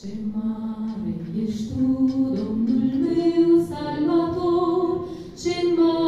Ce mare ești tu, Domnul meu, Salvator, ce mare